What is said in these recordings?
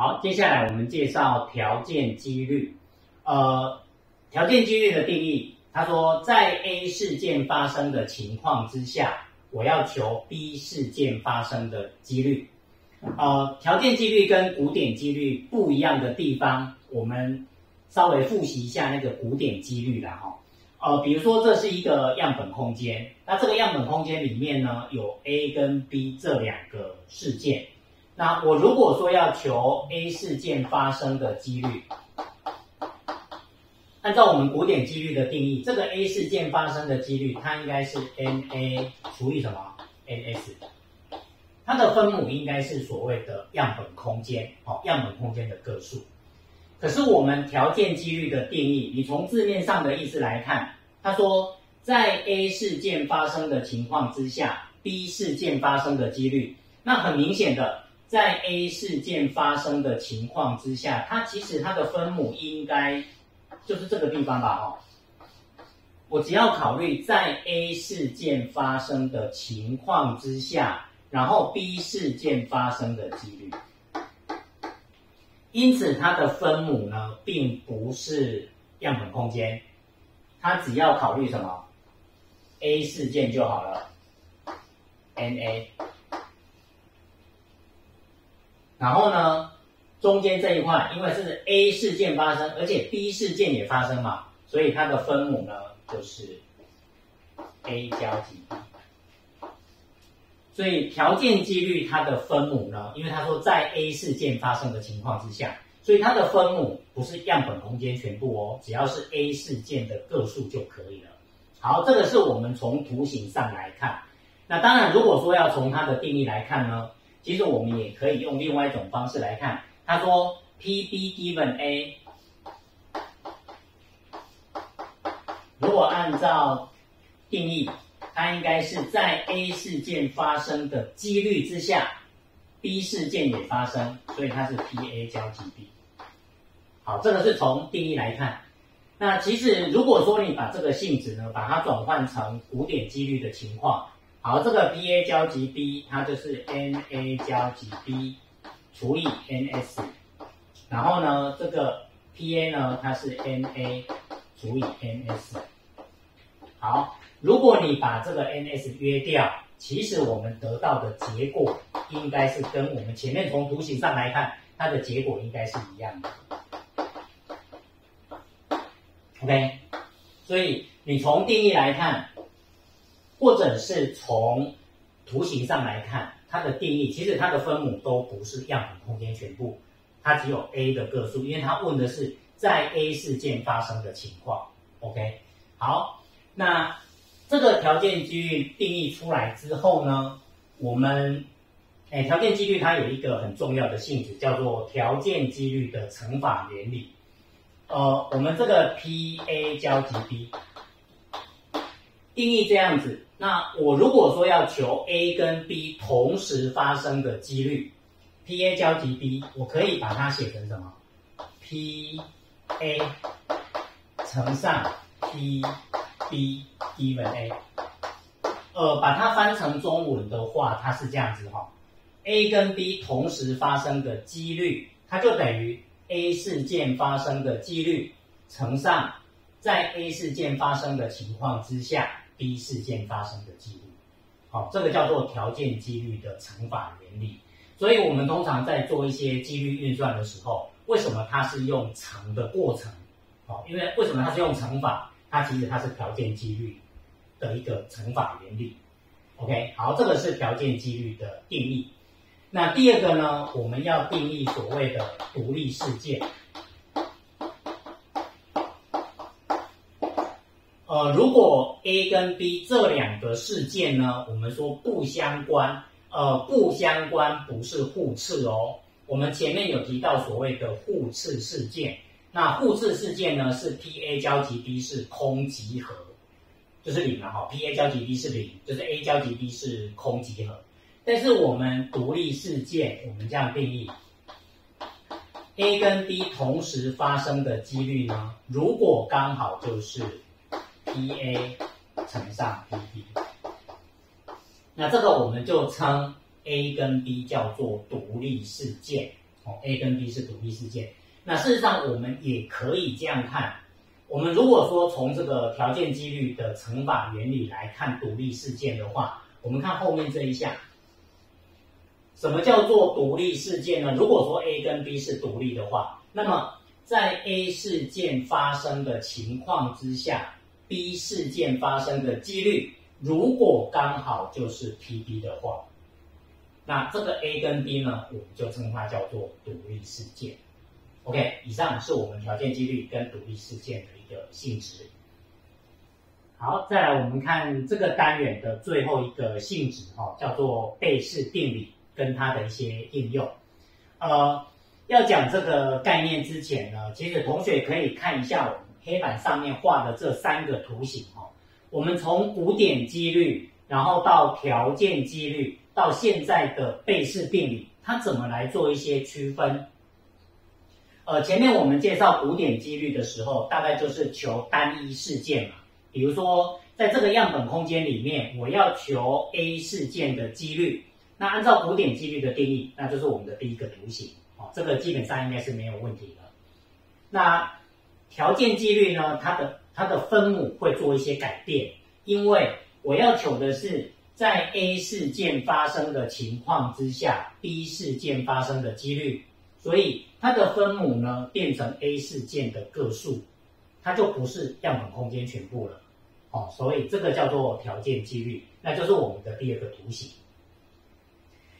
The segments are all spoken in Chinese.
好，接下来我们介绍条件几率。呃，条件几率的定义，他说在 A 事件发生的情况之下，我要求 B 事件发生的几率。呃，条件几率跟古典几率不一样的地方，我们稍微复习一下那个古典几率啦哈。呃，比如说这是一个样本空间，那这个样本空间里面呢有 A 跟 B 这两个事件。那我如果说要求 A 事件发生的几率，按照我们古典几率的定义，这个 A 事件发生的几率，它应该是 NA 除以什么 NS，它的分母应该是所谓的样本空间，哦，样本空间的个数。可是我们条件几率的定义，你从字面上的意思来看，他说在 A 事件发生的情况之下，B 事件发生的几率，那很明显的，在 A 事件发生的情况之下，它其实它的分母应该就是这个地方吧，哦，我只要考虑在 A 事件发生的情况之下，然后 B 事件发生的几率。因此，它的分母呢，并不是样本空间，它只要考虑什么 A 事件就好了，NA。然后呢，中间这一块，因为是 A 事件发生，而且 B 事件也发生嘛，所以它的分母呢，就是 A 交集。所以条件几率它的分母呢，因为他说在 A 事件发生的情况之下，所以它的分母不是样本空间全部哦，只要是 A 事件的个数就可以了。好，这个是我们从图形上来看。那当然，如果说要从它的定义来看呢，其实我们也可以用另外一种方式来看。他说 PB given A，如果按照定义。它应该是在 A 事件发生的几率之下，B 事件也发生，所以它是 PA 交集 B。好，这个是从定义来看。那其实如果说你把这个性质呢，把它转换成古典几率的情况，好，这个 PA 交集 B，它就是 NA 交集 B 除以 NS，然后呢，这个 PA 呢，它是 NA 除以 NS。好。如果你把这个 NS 约掉，其实我们得到的结果应该是跟我们前面从图形上来看，它的结果应该是一样的。OK，所以你从定义来看，或者是从图形上来看，它的定义其实它的分母都不是样本空间全部，它只有 A 的个数，因为它问的是在 A 事件发生的情况。OK，好，那。这个条件几率定义出来之后呢，我们，哎，条件几率它有一个很重要的性质，叫做条件几率的乘法原理。呃，我们这个 P A 交集 B 定义这样子，那我如果说要求 A 跟 B 同时发生的几率，P A 交集 B，我可以把它写成什么？P A 乘上 P。B given A，呃，把它翻成中文的话，它是这样子哈，A 跟 B 同时发生的几率，它就等于 A 事件发生的几率乘上在 A 事件发生的情况之下 B 事件发生的几率，好，这个叫做条件几率的乘法原理。所以我们通常在做一些几率运算的时候，为什么它是用乘的过程？好，因为为什么它是用乘法？它其实它是条件几率的一个乘法原理，OK，好，这个是条件几率的定义。那第二个呢，我们要定义所谓的独立事件。呃，如果 A 跟 B 这两个事件呢，我们说不相关，呃，不相关不是互斥哦。我们前面有提到所谓的互斥事件。那互斥事件呢？是 P A 交集 B 是空集合，就是零了哈。P A 交集 B 是零，就是 A 交集 B 是空集合。但是我们独立事件，我们这样定义：A 跟 B 同时发生的几率呢？如果刚好就是 P A 乘上 P B，那这个我们就称 A 跟 B 叫做独立事件。哦，A 跟 B 是独立事件。那事实上我们也可以这样看，我们如果说从这个条件几率的乘法原理来看独立事件的话，我们看后面这一项，什么叫做独立事件呢？如果说 A 跟 B 是独立的话，那么在 A 事件发生的情况之下，B 事件发生的几率，如果刚好就是 PB 的话，那这个 A 跟 B 呢，我们就称它叫做独立事件。OK，以上是我们条件几率跟独立事件的一个性质。好，再来我们看这个单元的最后一个性质哈，叫做贝氏定理跟它的一些应用。呃，要讲这个概念之前呢，其实同学可以看一下我们黑板上面画的这三个图形哈。我们从古典几率，然后到条件几率，到现在的贝氏定理，它怎么来做一些区分？呃，前面我们介绍古典几率的时候，大概就是求单一事件嘛。比如说，在这个样本空间里面，我要求 A 事件的几率。那按照古典几率的定义，那就是我们的第一个图形。哦，这个基本上应该是没有问题的。那条件几率呢？它的它的分母会做一些改变，因为我要求的是在 A 事件发生的情况之下，B 事件发生的几率。所以它的分母呢变成 A 事件的个数，它就不是样本空间全部了，哦，所以这个叫做条件几率，那就是我们的第二个图形。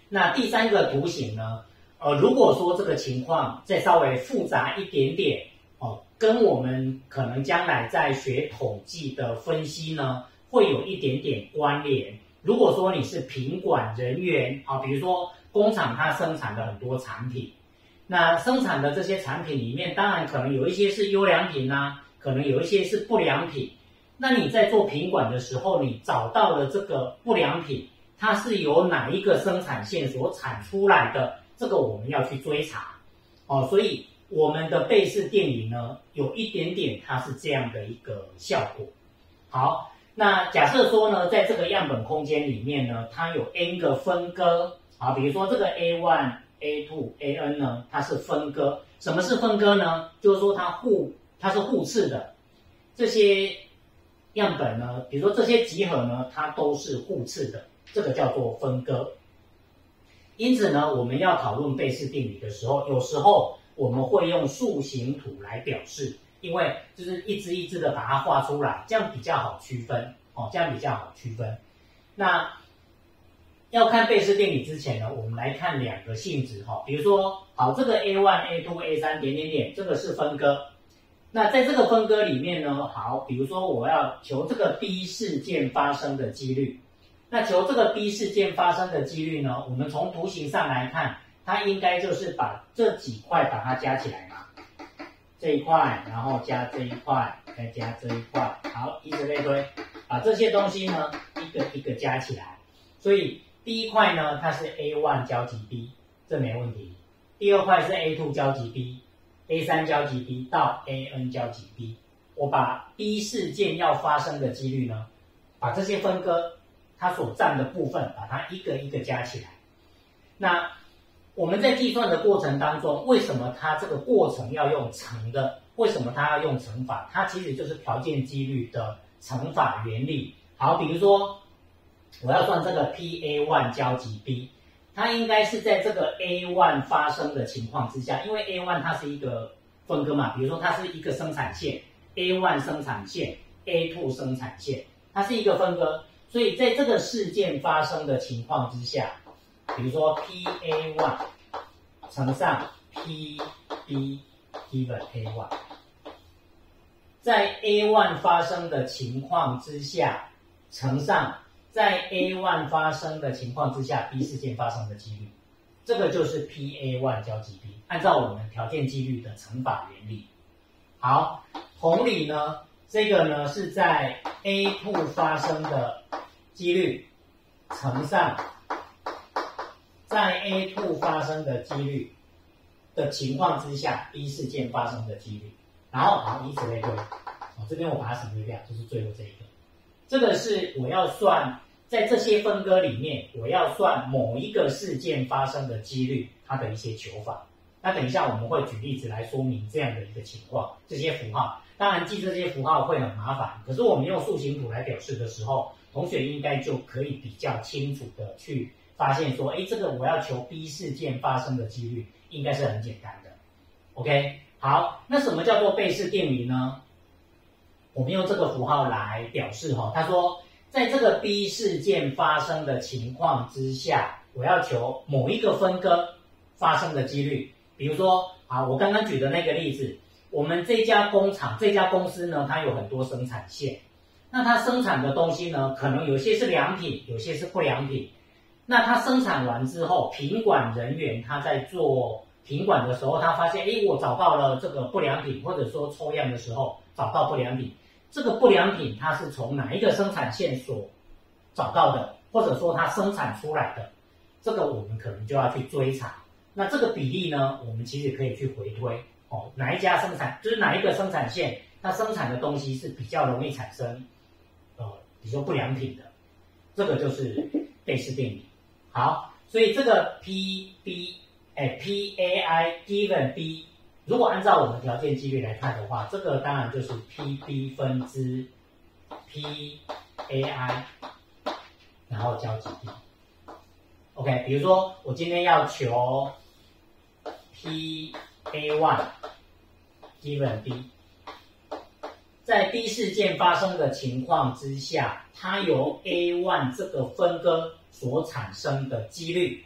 那第三个图形呢？呃，如果说这个情况再稍微复杂一点点，哦，跟我们可能将来在学统计的分析呢，会有一点点关联。如果说你是品管人员啊，比如说工厂它生产的很多产品。那生产的这些产品里面，当然可能有一些是优良品呐，可能有一些是不良品。那你在做品管的时候，你找到了这个不良品，它是由哪一个生产线所产出来的？这个我们要去追查。哦，所以我们的贝氏定理呢，有一点点它是这样的一个效果。好，那假设说呢，在这个样本空间里面呢，它有 n 个分割。好，比如说这个 A one。A two A n 呢，它是分割。什么是分割呢？就是说它互它是互斥的。这些样本呢，比如说这些集合呢，它都是互斥的，这个叫做分割。因此呢，我们要讨论贝氏定理的时候，有时候我们会用树形图来表示，因为就是一只一只的把它画出来，这样比较好区分哦，这样比较好区分。那要看贝氏定理之前呢，我们来看两个性质哈，比如说，好，这个 A one、A two、A 三点点点，这个是分割。那在这个分割里面呢，好，比如说我要求这个 B 事件发生的几率，那求这个 B 事件发生的几率呢，我们从图形上来看，它应该就是把这几块把它加起来嘛，这一块，然后加这一块，再加这一块，好，以此类推，把这些东西呢一个一个加起来，所以。第一块呢，它是 A one 交集 B，这没问题。第二块是 A two 交集 B，A 三交集 B 到 A n 交集 B，我把 B 事件要发生的几率呢，把这些分割它所占的部分，把它一个一个加起来。那我们在计算的过程当中，为什么它这个过程要用乘的？为什么它要用乘法？它其实就是条件几率的乘法原理。好，比如说。我要算这个 P A one 交集 B，它应该是在这个 A one 发生的情况之下，因为 A one 它是一个分割嘛，比如说它是一个生产线，A one 生产线，A two 生产线，它是一个分割，所以在这个事件发生的情况之下，比如说 P A one 乘上 P B given A one，在 A one 发生的情况之下乘上。在 A one 发生的情况之下，B 事件发生的几率，这个就是 P A one 交集 B。按照我们条件几率的乘法原理，好，同理呢，这个呢是在 A two 发生的几率乘上在 A two 发生的几率的情况之下，B 事件发生的几率，然后好，以此类推。哦，这边我把它省略掉，就是最后这一个。这个是我要算，在这些分割里面，我要算某一个事件发生的几率，它的一些求法。那等一下我们会举例子来说明这样的一个情况，这些符号。当然记这些符号会很麻烦，可是我们用树形图来表示的时候，同学应该就可以比较清楚的去发现说，哎，这个我要求 B 事件发生的几率，应该是很简单的。OK，好，那什么叫做贝氏定理呢？我们用这个符号来表示哈，他说，在这个 B 事件发生的情况之下，我要求某一个分割发生的几率，比如说，啊，我刚刚举的那个例子。我们这家工厂、这家公司呢，它有很多生产线。那它生产的东西呢，可能有些是良品，有些是不良品。那它生产完之后，品管人员他在做品管的时候，他发现，哎，我找到了这个不良品，或者说抽样的时候找到不良品。这个不良品它是从哪一个生产线所找到的，或者说它生产出来的，这个我们可能就要去追查。那这个比例呢，我们其实可以去回推。哦，哪一家生产就是哪一个生产线，它生产的东西是比较容易产生，呃，比如说不良品的，这个就是贝氏定理。好，所以这个 P B 哎 P A I given B，如果按照我们条件几率来看的话，这个当然就是 P B 分之 P A I，然后交集 B。OK，比如说我今天要求 P。A one given B，在 B 事件发生的情况之下，它由 A one 这个分割所产生的几率，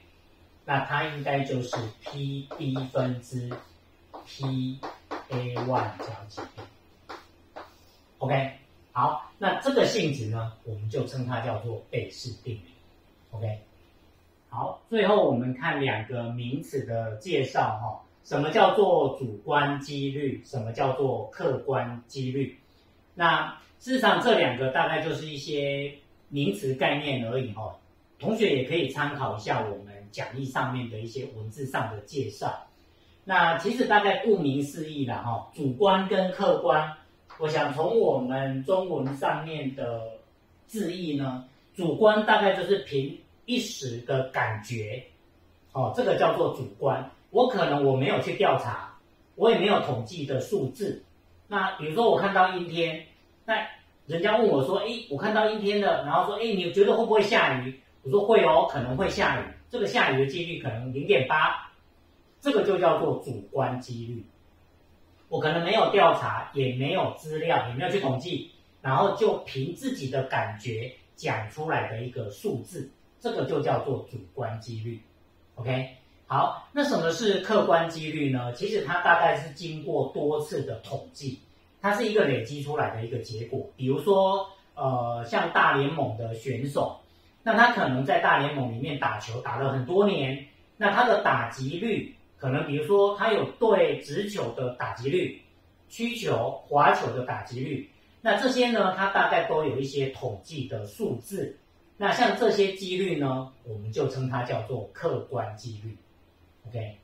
那它应该就是 P B 分之 P A one 加 G B。OK，好，那这个性质呢，我们就称它叫做贝氏定理。OK，好，最后我们看两个名词的介绍哈。什么叫做主观几率？什么叫做客观几率？那事实上这两个大概就是一些名词概念而已哈。同学也可以参考一下我们讲义上面的一些文字上的介绍。那其实大概顾名思义了哈，主观跟客观，我想从我们中文上面的字义呢，主观大概就是凭一时的感觉，哦，这个叫做主观。我可能我没有去调查，我也没有统计的数字。那比如说我看到阴天，那人家问我说：“哎，我看到阴天了。”然后说：“哎，你觉得会不会下雨？”我说：“会哦，可能会下雨。这个下雨的几率可能零点八，这个就叫做主观几率。我可能没有调查，也没有资料，也没有去统计，然后就凭自己的感觉讲出来的一个数字，这个就叫做主观几率。OK。好，那什么是客观几率呢？其实它大概是经过多次的统计，它是一个累积出来的一个结果。比如说，呃，像大联盟的选手，那他可能在大联盟里面打球打了很多年，那他的打击率可能，比如说他有对直球的打击率、曲球、滑球的打击率，那这些呢，他大概都有一些统计的数字。那像这些几率呢，我们就称它叫做客观几率。OK，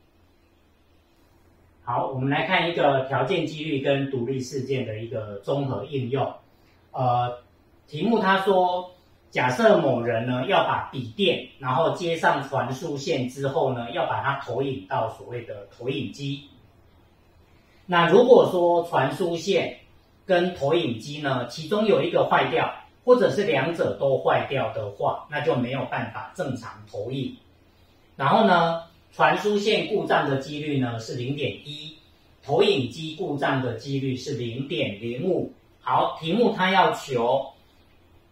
好，我们来看一个条件几率跟独立事件的一个综合应用。呃，题目他说，假设某人呢要把笔电，然后接上传输线之后呢，要把它投影到所谓的投影机。那如果说传输线跟投影机呢，其中有一个坏掉，或者是两者都坏掉的话，那就没有办法正常投影。然后呢？传输线故障的几率呢是零点一，投影机故障的几率是零点零五。好，题目它要求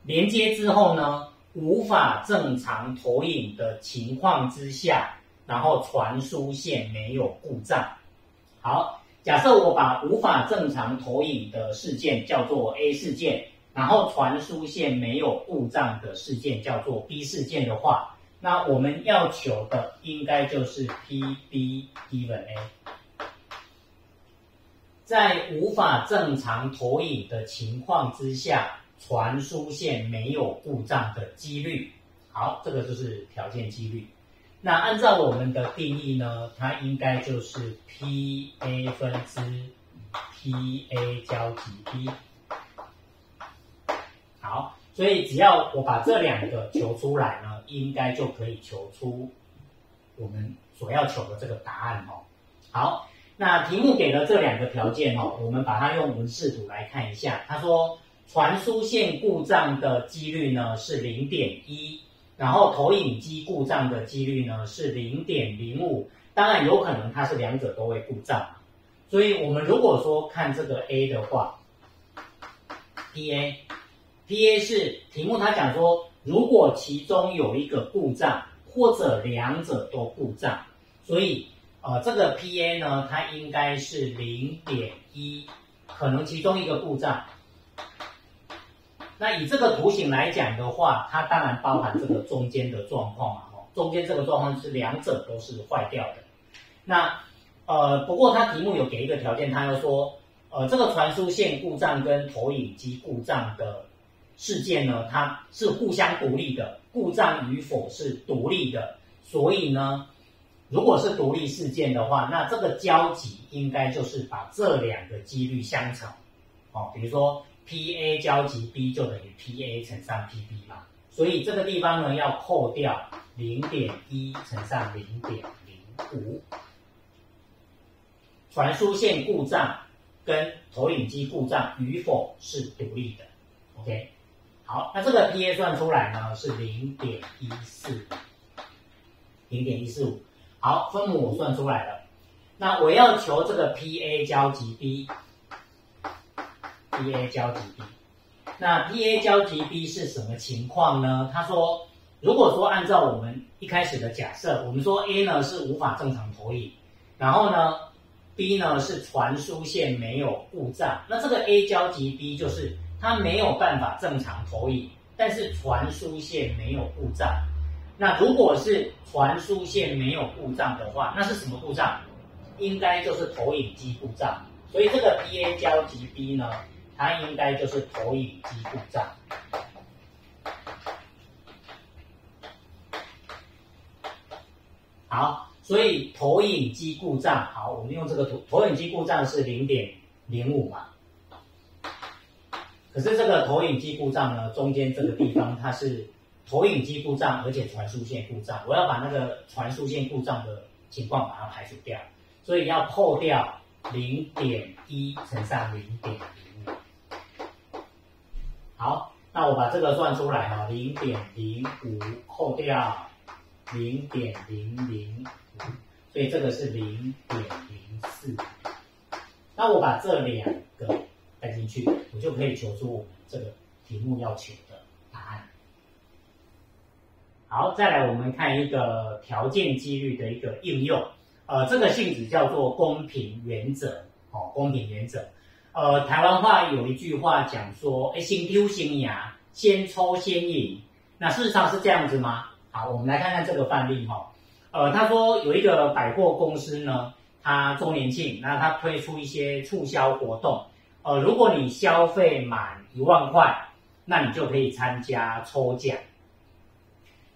连接之后呢，无法正常投影的情况之下，然后传输线没有故障。好，假设我把无法正常投影的事件叫做 A 事件，然后传输线没有故障的事件叫做 B 事件的话。那我们要求的应该就是 P B given A，在无法正常投影的情况之下，传输线没有故障的几率。好，这个就是条件几率。那按照我们的定义呢，它应该就是 P A 分之 P A 交集 B。好。所以只要我把这两个求出来呢，应该就可以求出我们所要求的这个答案哦。好。那题目给了这两个条件哦，我们把它用文字图来看一下。他说传输线故障的几率呢是零点一，然后投影机故障的几率呢是零点零五。当然有可能它是两者都会故障，所以我们如果说看这个 A 的话，P A P A 是题目，它讲说如果其中有一个故障或者两者都故障，所以呃这个 P A 呢，它应该是零点一，可能其中一个故障。那以这个图形来讲的话，它当然包含这个中间的状况嘛，哦，中间这个状况是两者都是坏掉的。那呃，不过它题目有给一个条件，它又说，呃，这个传输线故障跟投影机故障的事件呢，它是互相独立的，故障与否是独立的，所以呢，如果是独立事件的话，那这个交集应该就是把这两个几率相乘，哦，比如说 P A 交集 B 就等于 P A 乘上 P B 嘛，所以这个地方呢要扣掉零点一乘上零点零五。传输线故障跟投影机故障与否是独立的，OK，好，那这个 PA 算出来呢是零点一四，零点一四五，好，分母算出来了，那我要求这个 PA 交集 B P A 交集 B，那 PA 交集 B 是什么情况呢？他说，如果说按照我们一开始的假设，我们说 A 呢是无法正常投影，然后呢？B 呢是传输线没有故障，那这个 A 交集 B 就是它没有办法正常投影，但是传输线没有故障。那如果是传输线没有故障的话，那是什么故障？应该就是投影机故障。所以这个 BA 交集 B 呢，它应该就是投影机故障。好。所以投影机故障，好，我们用这个图，投影机故障是零点零五嘛？可是这个投影机故障呢，中间这个地方它是投影机故障，而且传输线故障，我要把那个传输线故障的情况把它排除掉，所以要扣掉零点一乘上零点零五。好，那我把这个算出来哈，零点零五扣掉零点零零五。所以这个是零点零四，那我把这两个带进去，我就可以求出我们这个题目要求的答案。好，再来我们看一个条件几率的一个应用，呃，这个性质叫做公平原则，哦，公平原则。呃，台湾话有一句话讲说，哎，先丢先牙，先抽先赢。那事实上是这样子吗？好，我们来看看这个范例哈。呃，他说有一个百货公司呢，它周年庆，那它推出一些促销活动。呃，如果你消费满一万块，那你就可以参加抽奖。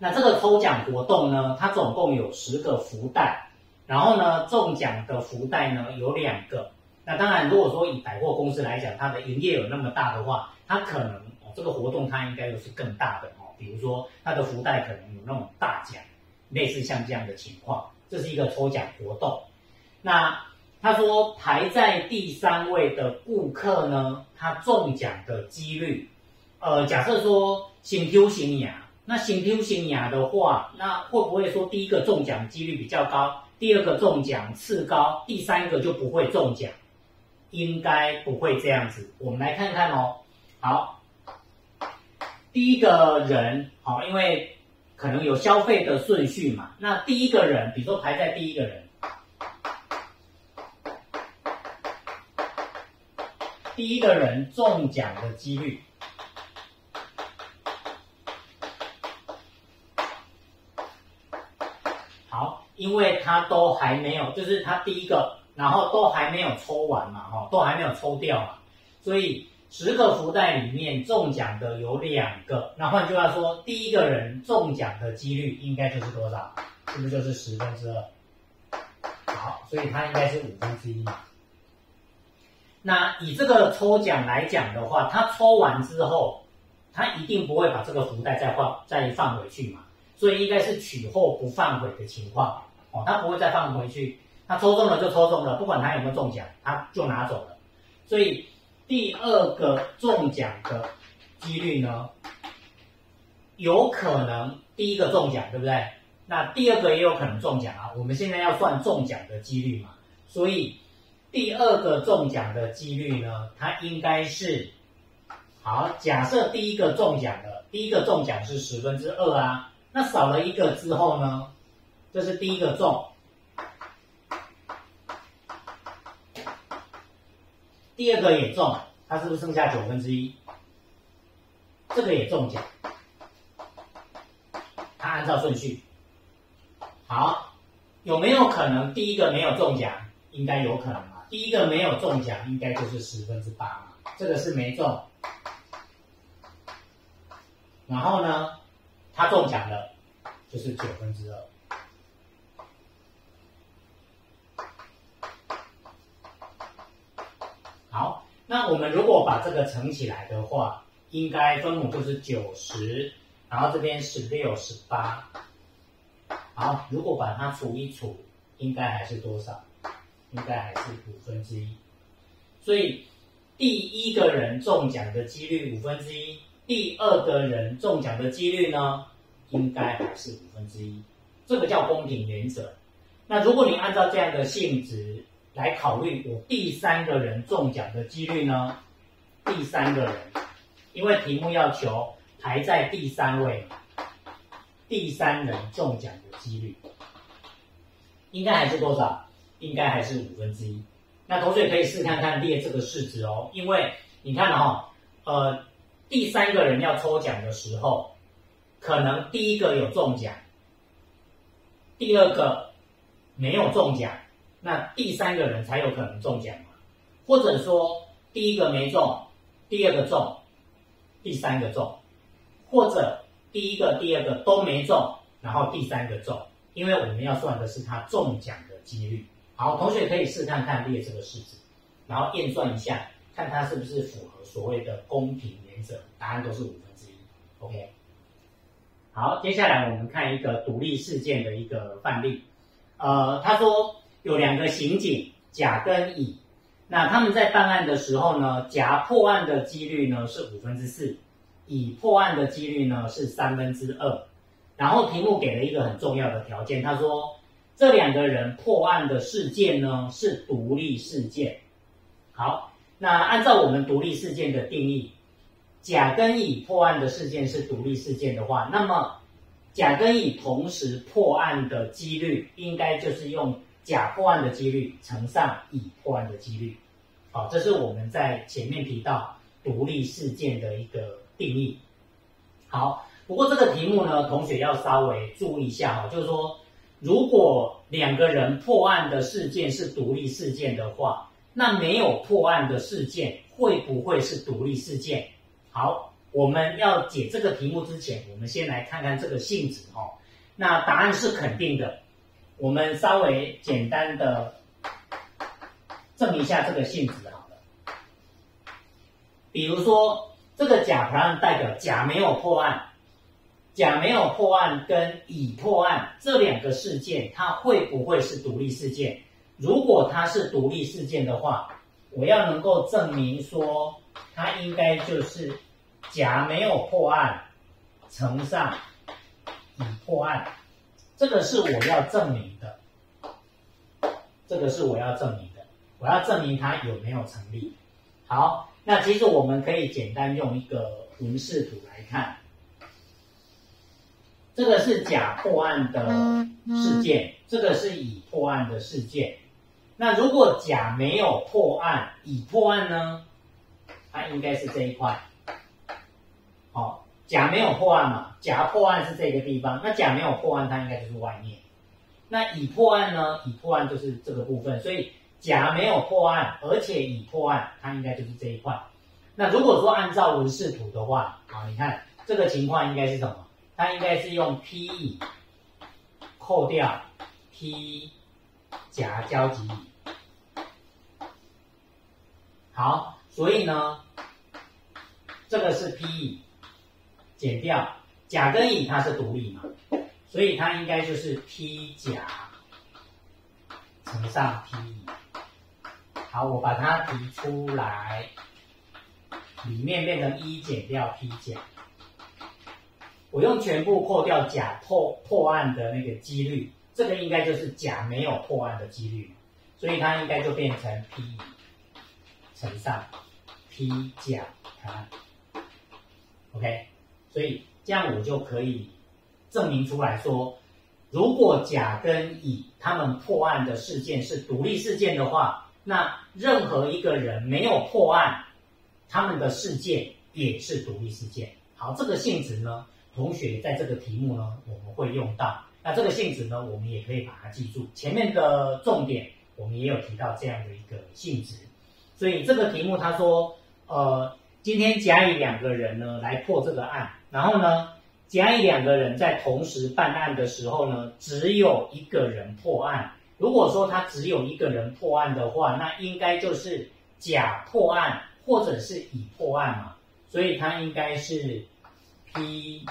那这个抽奖活动呢，它总共有十个福袋，然后呢，中奖的福袋呢有两个。那当然，如果说以百货公司来讲，它的营业有那么大的话，它可能哦，这个活动它应该又是更大的哦。比如说，它的福袋可能有那种大奖。类似像这样的情况，这是一个抽奖活动。那他说排在第三位的顾客呢，他中奖的几率，呃，假设说新 Q 新牙，那新 Q 新牙的话，那会不会说第一个中奖几率比较高，第二个中奖次高，第三个就不会中奖？应该不会这样子。我们来看看哦。好，第一个人，好，因为。可能有消费的顺序嘛？那第一个人，比如说排在第一个人，第一个人中奖的几率，好，因为他都还没有，就是他第一个，然后都还没有抽完嘛，哈，都还没有抽掉嘛，所以。十个福袋里面中奖的有两个，那换句话说，第一个人中奖的几率应该就是多少？是不是就是十分之二？好，所以它应该是五分之一嘛。那以这个抽奖来讲的话，他抽完之后，他一定不会把这个福袋再放再放回去嘛，所以应该是取货不放回的情况哦，他不会再放回去。他抽中了就抽中了，不管他有没有中奖，他就拿走了。所以第二个中奖的几率呢，有可能第一个中奖，对不对？那第二个也有可能中奖啊。我们现在要算中奖的几率嘛，所以第二个中奖的几率呢，它应该是好。假设第一个中奖的，第一个中奖是十分之二啊，那少了一个之后呢，这是第一个中，第二个也中，它是不是剩下九分之一？这个也中奖，它按照顺序。好，有没有可能第一个没有中奖？应该有可能嘛。第一个没有中奖，应该就是十分之八嘛。这个是没中。然后呢，他中奖了，就是九分之二。好，那我们如果把这个乘起来的话，应该分母就是九十，然后这边是六、十八。好，如果把它除一除，应该还是多少？应该还是五分之一。所以第一个人中奖的几率五分之一，第二个人中奖的几率呢，应该还是五分之一。这个叫公平原则。那如果你按照这样的性质来考虑，我第三个人中奖的几率呢？第三个人，因为题目要求排在第三位。第三人中奖的几率，应该还是多少？应该还是五分之一。那同学可以试看看列这个式子哦，因为你看哈，呃，第三个人要抽奖的时候，可能第一个有中奖，第二个没有中奖，那第三个人才有可能中奖嘛？或者说第一个没中，第二个中，第三个中，或者。第一个、第二个都没中，然后第三个中，因为我们要算的是他中奖的几率。好，同学可以试看看列这个式子，然后验算一下，看它是不是符合所谓的公平原则。答案都是五分之一。OK。好，接下来我们看一个独立事件的一个范例。呃，他说有两个刑警甲跟乙，那他们在办案的时候呢，甲破案的几率呢是五分之四。乙破案的几率呢是三分之二，然后题目给了一个很重要的条件，他说这两个人破案的事件呢是独立事件。好，那按照我们独立事件的定义，甲跟乙破案的事件是独立事件的话，那么甲跟乙同时破案的几率，应该就是用甲破案的几率乘上乙破案的几率。好，这是我们在前面提到独立事件的一个。定义好，不过这个题目呢，同学要稍微注意一下哈，就是说，如果两个人破案的事件是独立事件的话，那没有破案的事件会不会是独立事件？好，我们要解这个题目之前，我们先来看看这个性质哈。那答案是肯定的，我们稍微简单的证明一下这个性质好了，比如说。这个甲破案代表甲没有破案，甲没有破案跟乙破案这两个事件，它会不会是独立事件？如果它是独立事件的话，我要能够证明说，它应该就是甲没有破案乘上乙破案，这个是我要证明，这个是我要证明的，我要证明它有没有成立。好。那其实我们可以简单用一个纹饰图来看，这个是甲破案的事件，这个是乙破案的事件。那如果甲没有破案，乙破案呢？它应该是这一块。好，甲没有破案嘛？甲破案是这个地方，那甲没有破案，它应该就是外面。那乙破案呢？乙破案就是这个部分，所以。甲没有破案，而且乙破案，它应该就是这一块。那如果说按照纹饰图的话，啊，你看这个情况应该是什么？它应该是用 P 乙扣掉 P 甲交集。好，所以呢，这个是 P 乙减掉甲跟乙，它是独立嘛，所以它应该就是 P 甲。乘上 P 乙。好，我把它提出来，里面变成一减掉 P 甲。我用全部扣掉甲破破案的那个几率，这个应该就是甲没有破案的几率，所以它应该就变成 P 乘上 P 甲啊。OK，所以这样我就可以证明出来说，如果甲跟乙他们破案的事件是独立事件的话。那任何一个人没有破案，他们的事件也是独立事件。好，这个性质呢，同学在这个题目呢，我们会用到。那这个性质呢，我们也可以把它记住。前面的重点我们也有提到这样的一个性质。所以这个题目他说，呃，今天甲乙两个人呢来破这个案，然后呢，甲乙两个人在同时办案的时候呢，只有一个人破案。如果说他只有一个人破案的话，那应该就是甲破案或者是乙破案嘛，所以他应该是 P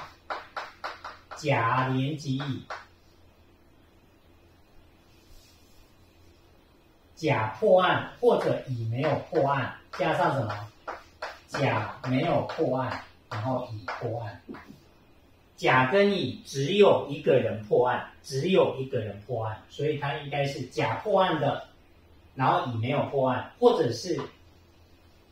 甲连级乙，甲破案或者乙没有破案，加上什么？甲没有破案，然后乙破案。甲跟乙只有一个人破案，只有一个人破案，所以他应该是甲破案的，然后乙没有破案，或者是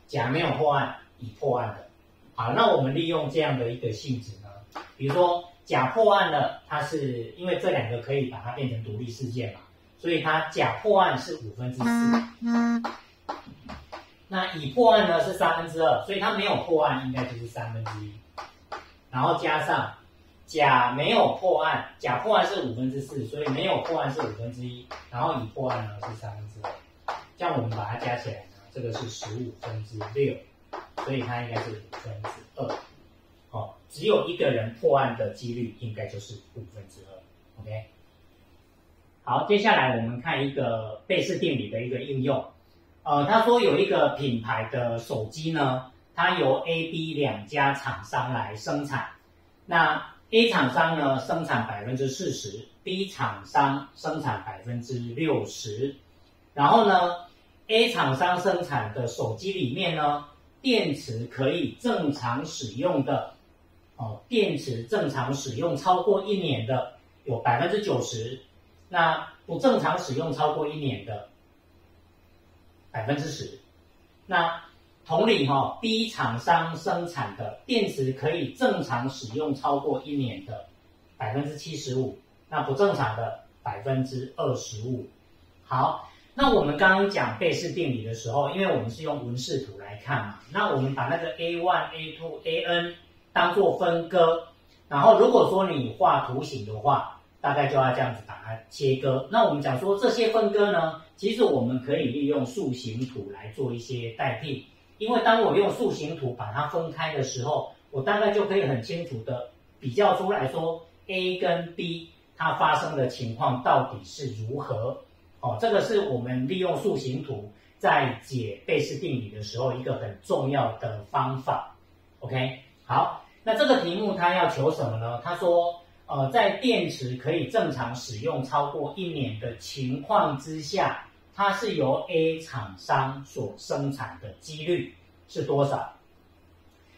甲没有破案，乙破案的。好，那我们利用这样的一个性质呢，比如说甲破案了，它是因为这两个可以把它变成独立事件嘛，所以它甲破案是五分之四，那乙破案呢是三分之二，所以它没有破案应该就是三分之一，然后加上。甲没有破案，甲破案是五分之四，所以没有破案是五分之一，然后乙破案呢是三分之二，这样我们把它加起来呢，这个是十五分之六，所以它应该是五分之二，哦，只有一个人破案的几率应该就是五分之二，OK。好，接下来我们看一个贝氏定理的一个应用，呃，他说有一个品牌的手机呢，它由 A、B 两家厂商来生产，那 A 厂商呢生产百分之四十，B 厂商生产百分之六十，然后呢，A 厂商生产的手机里面呢，电池可以正常使用的，哦，电池正常使用超过一年的有百分之九十，那不正常使用超过一年的百分之十，那。同理哈，B 厂商生产的电池可以正常使用超过一年的百分之七十五，那不正常的百分之二十五。好，那我们刚刚讲贝氏定理的时候，因为我们是用文式图来看嘛，那我们把那个 A one、A two、A n 当做分割，然后如果说你画图形的话，大概就要这样子把它切割。那我们讲说这些分割呢，其实我们可以利用树形图来做一些代替。因为当我用树形图把它分开的时候，我大概就可以很清楚的比较出来说，A 跟 B 它发生的情况到底是如何。哦，这个是我们利用树形图在解贝氏定理的时候一个很重要的方法。OK，好，那这个题目它要求什么呢？他说，呃，在电池可以正常使用超过一年的情况之下。它是由 A 厂商所生产的几率是多少？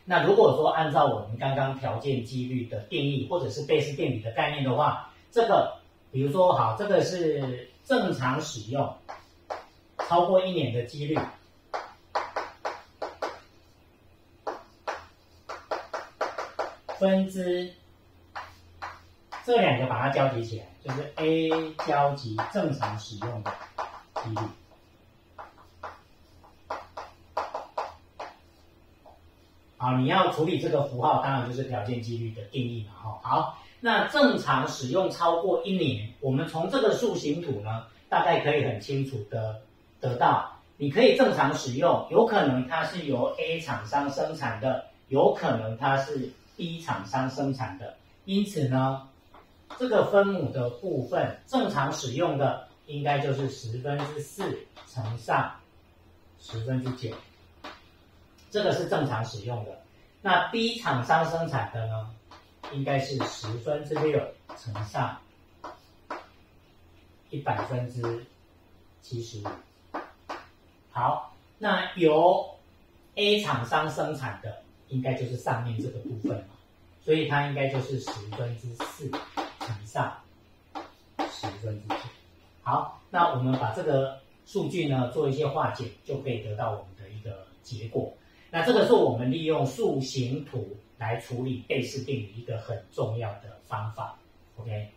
那如果说按照我们刚刚条件几率的定义，或者是贝氏定理的概念的话，这个比如说好，这个是正常使用超过一年的几率，分之这两个把它交集起来，就是 A 交集正常使用的。几率，好，你要处理这个符号，当然就是条件几率的定义了哈。好，那正常使用超过一年，我们从这个树形图呢，大概可以很清楚的得到，你可以正常使用，有可能它是由 A 厂商生产的，有可能它是 B 厂商生产的，因此呢，这个分母的部分正常使用的。应该就是十分之四乘上十分之九，这个是正常使用的。那 B 厂商生产的呢，应该是十分之六乘上一百分之七十五。好，那由 A 厂商生产的，应该就是上面这个部分嘛，所以它应该就是十分之四乘上十分之九。好，那我们把这个数据呢做一些化简，就可以得到我们的一个结果。那这个是我们利用树形图来处理倍式定理一个很重要的方法。OK。